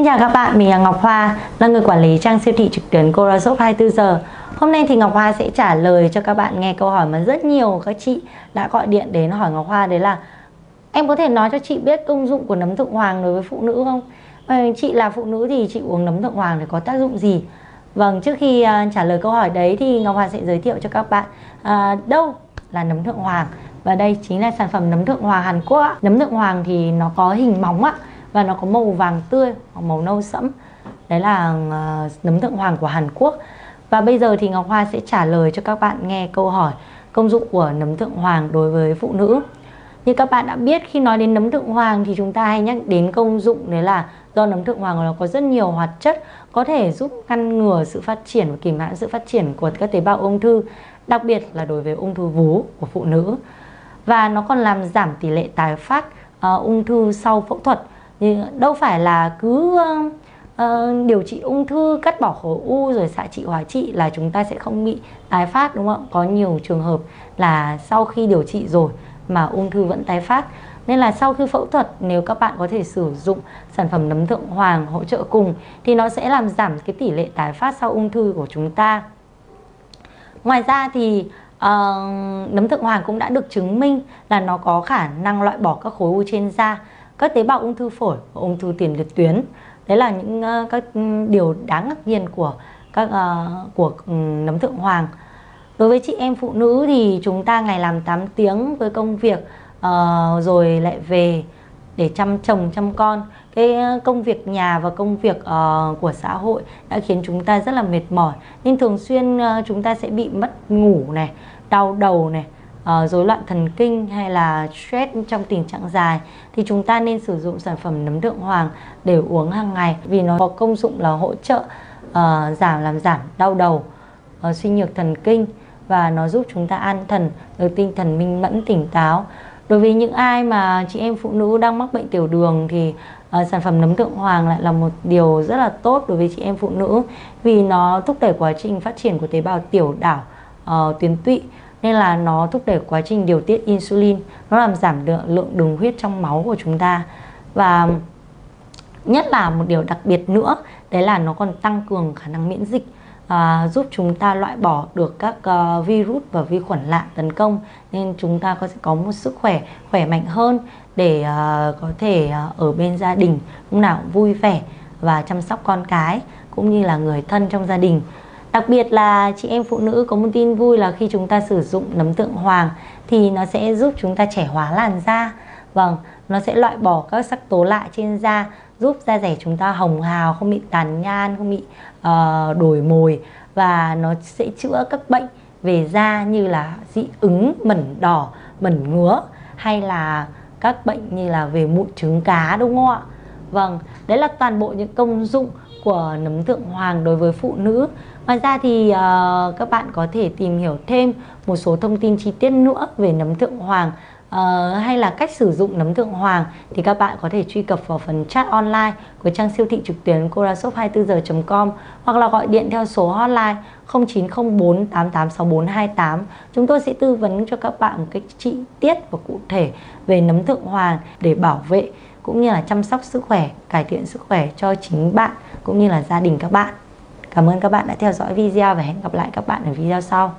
Xin chào các bạn, mình là Ngọc Hoa, là người quản lý trang siêu thị trực tuyến Corashop 24 giờ. Hôm nay thì Ngọc Hoa sẽ trả lời cho các bạn nghe câu hỏi mà rất nhiều các chị đã gọi điện đến hỏi Ngọc Hoa đấy là Em có thể nói cho chị biết công dụng của nấm thượng hoàng đối với phụ nữ không? Ờ, chị là phụ nữ thì chị uống nấm thượng hoàng thì có tác dụng gì? Vâng, trước khi uh, trả lời câu hỏi đấy thì Ngọc Hoa sẽ giới thiệu cho các bạn uh, đâu là nấm thượng hoàng và đây chính là sản phẩm nấm thượng hoàng Hàn Quốc. Nấm thượng hoàng thì nó có hình móng ạ và nó có màu vàng tươi hoặc màu nâu sẫm. Đấy là ờ, nấm thượng hoàng của Hàn Quốc. Và bây giờ thì Ngọc Hoa sẽ trả lời cho các bạn nghe câu hỏi công dụng của nấm thượng hoàng đối với phụ nữ. Như các bạn đã biết khi nói đến nấm thượng hoàng thì chúng ta hay nhắc đến công dụng đấy là do nấm thượng hoàng nó có rất nhiều hoạt chất có thể giúp ngăn ngừa sự phát triển và kìm hãm sự phát triển của các tế bào ung thư đặc biệt là đối với ung thư vú của phụ nữ. Và nó còn làm giảm tỷ lệ tái phát uh, ung thư sau phẫu thuật nhưng đâu phải là cứ uh, điều trị ung thư cắt bỏ khối u rồi xạ trị hóa trị là chúng ta sẽ không bị tái phát đúng không có nhiều trường hợp là sau khi điều trị rồi mà ung thư vẫn tái phát. Nên là sau khi phẫu thuật nếu các bạn có thể sử dụng sản phẩm nấm thượng hoàng hỗ trợ cùng thì nó sẽ làm giảm cái tỷ lệ tái phát sau ung thư của chúng ta. Ngoài ra thì uh, nấm thượng hoàng cũng đã được chứng minh là nó có khả năng loại bỏ các khối u trên da các tế bào ung thư phổi và ung thư tiền liệt tuyến. Đấy là những uh, các ừ, điều đáng ngạc nhiên của các uh, của um, nấm thượng hoàng. Đối với chị em phụ nữ thì chúng ta ngày làm 8 tiếng với công việc uh, rồi lại về để chăm chồng chăm con. Cái công việc nhà và công việc uh, của xã hội đã khiến chúng ta rất là mệt mỏi. Nên thường xuyên uh, chúng ta sẽ bị mất ngủ này đau đầu này uh, loạn thần kinh hay là stress trong tình trạng dài thì chúng ta nên sử dụng sản phẩm nấm đượng hoàng để uống hàng ngày vì nó có công dụng là hỗ trợ uh, giảm làm giảm đau đầu uh, suy nhược thần kinh và nó giúp chúng ta an thần được tinh thần minh mẫn tỉnh táo. Đối với những ai mà chị em phụ nữ đang mắc bệnh tiểu đường thì uh, sản phẩm nấm thượng hoàng lại là một điều rất là tốt đối với chị em phụ nữ vì nó thúc đẩy quá trình phát triển của tế bào tiểu đảo uh, tuyến tụy nên là nó thúc đẩy quá trình điều tiết insulin nó làm giảm lượng, lượng đường huyết trong máu của chúng ta. Và nhất là một điều đặc biệt nữa đấy là nó còn tăng cường khả năng miễn dịch à, giúp chúng ta loại bỏ được các uh, virus và vi khuẩn lạ tấn công. Nên chúng ta có sẽ có một sức khỏe khỏe mạnh hơn để uh, có thể uh, ở bên gia đình lúc nào cũng vui vẻ và chăm sóc con cái cũng như là người thân trong gia đình. Đặc biệt là chị em phụ nữ có một tin vui là khi chúng ta sử dụng nấm tượng hoàng thì nó sẽ giúp chúng ta trẻ hóa làn da. Vâng, nó sẽ loại bỏ các sắc tố lạ trên da, giúp da rẻ chúng ta hồng hào, không bị tàn nhan, không bị uh, đổi mồi và nó sẽ chữa các bệnh về da như là dị ứng, mẩn đỏ, mẩn ngứa hay là các bệnh như là về mụn trứng cá đúng không ạ? Vâng, đấy là toàn bộ những công dụng của nấm thượng hoàng đối với phụ nữ Ngoài ra thì uh, các bạn có thể tìm hiểu thêm một số thông tin chi tiết nữa về nấm thượng hoàng uh, hay là cách sử dụng nấm thượng hoàng thì các bạn có thể truy cập vào phần chat online của trang siêu thị trực tuyến corashop24h.com hoặc là gọi điện theo số hotline 0904 886428. Chúng tôi sẽ tư vấn cho các bạn một cách chi tiết và cụ thể về nấm thượng hoàng để bảo vệ cũng như là chăm sóc sức khỏe, cải thiện sức khỏe cho chính bạn cũng như là gia đình các bạn. Cảm ơn các bạn đã theo dõi video và hẹn gặp lại các bạn ở video sau.